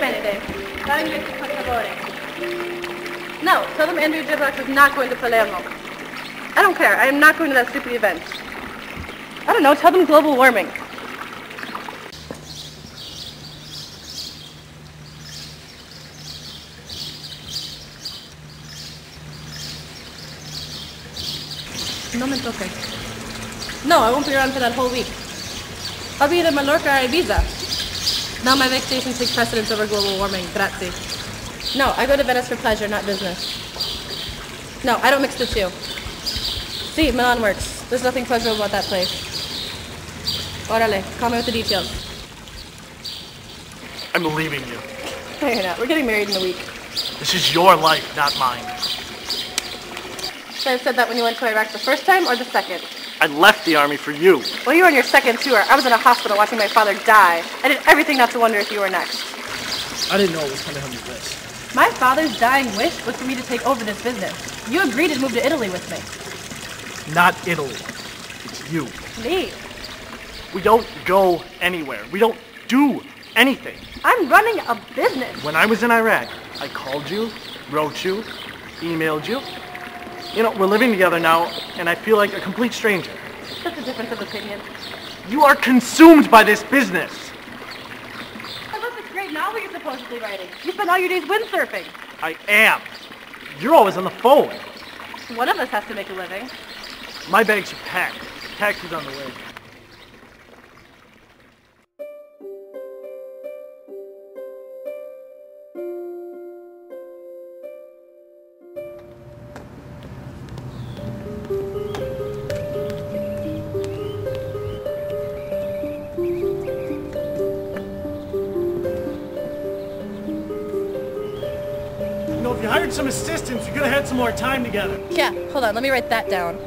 per favore. No, tell them Andrea Jiblox is not going to Palermo. I don't care. I am not going to that stupid event. I don't know. Tell them global warming. No me toque. No, I won't be around for that whole week. I'll be either Mallorca or Ibiza. Now my vacation takes precedence over global warming. Grazie. No, I go to Venice for pleasure, not business. No, I don't mix the two. See, Milan works. There's nothing pleasurable about that place. Orale, call me with the details. I'm leaving you. No, you're not. We're getting married in a week. This is your life, not mine. Should I have said that when you went to Iraq the first time or the second? I left the army for you. Well, you were on your second tour. I was in a hospital watching my father die. I did everything not to wonder if you were next. I didn't know it was coming on your list. My father's dying wish was for me to take over this business. You agreed to move to Italy with me. Not Italy. It's you. Me? We don't go anywhere. We don't do anything. I'm running a business. When I was in Iraq, I called you, wrote you, emailed you. You know, we're living together now, and I feel like a complete stranger. Just a difference of opinion. You are consumed by this business. I love this great novel you're supposedly writing. You spend all your days windsurfing. I am. You're always on the phone. One of us has to make a living. My bags are packed. Taxi's on the way. If you hired some assistants, you could have had some more time together. Yeah, hold on. Let me write that down.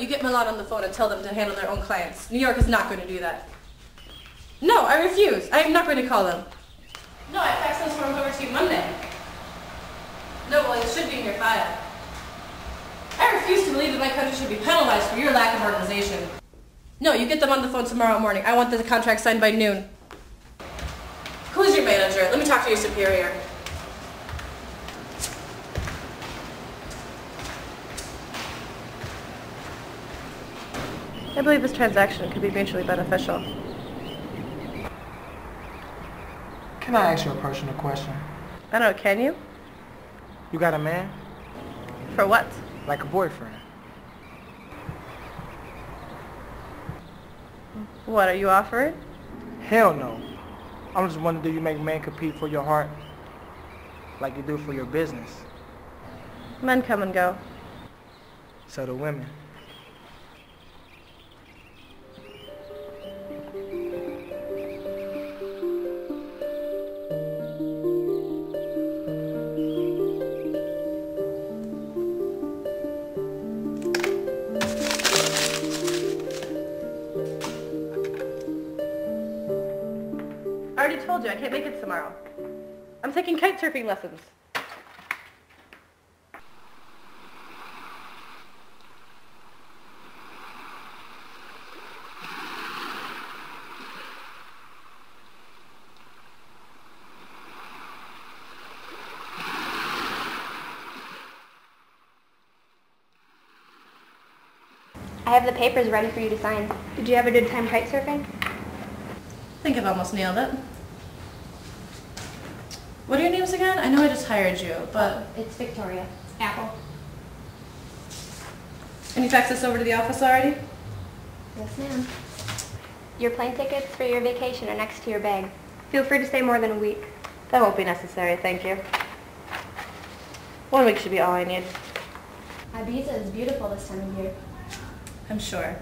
You get Milan on the phone and tell them to handle their own clients. New York is not going to do that. No, I refuse. I am not going to call them. No, I faxed those forms over to you Monday. No, well, it should be in your file. I refuse to believe that my country should be penalized for your lack of organization. No, you get them on the phone tomorrow morning. I want the contract signed by noon. Who's your manager? Let me talk to your superior. I believe this transaction could be mutually beneficial. Can I ask you a personal question? I don't know, can you? You got a man? For what? Like a boyfriend? What are you offering? Hell no. I'm just wondering, do you make men compete for your heart like you do for your business? Men come and go. So do women. Already told you I can't make it tomorrow. I'm taking kite surfing lessons. I have the papers ready for you to sign. Did you have a good time kite surfing? I think I've almost nailed it. What are your names again? I know I just hired you, but... Oh, it's Victoria. Apple. And you faxed this over to the office already? Yes, ma'am. Your plane tickets for your vacation are next to your bag. Feel free to stay more than a week. That won't be necessary, thank you. One week should be all I need. Ibiza is beautiful this time of year. I'm sure.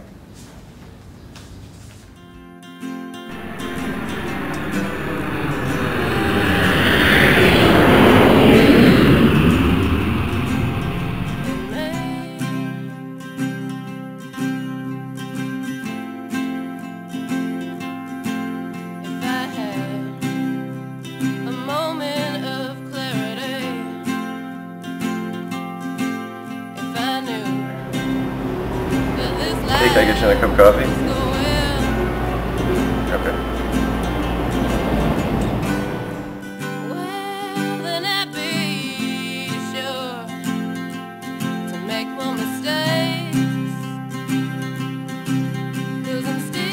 Can I get you another cup of coffee? Okay. Well, then I'd be sure to make more mistakes. 'Cause I'm still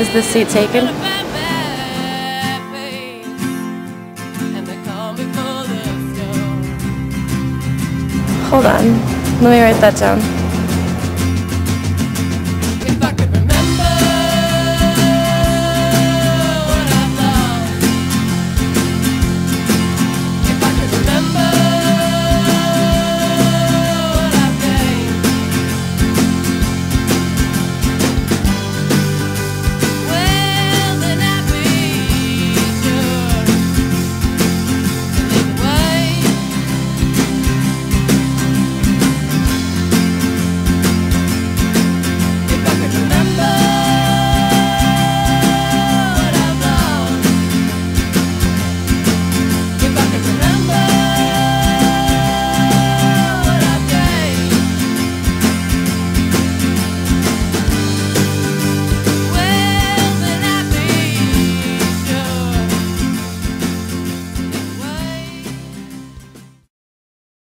Is this seat taken? a bad, bad face. And they call me for the stone. Hold on. Let me write that down.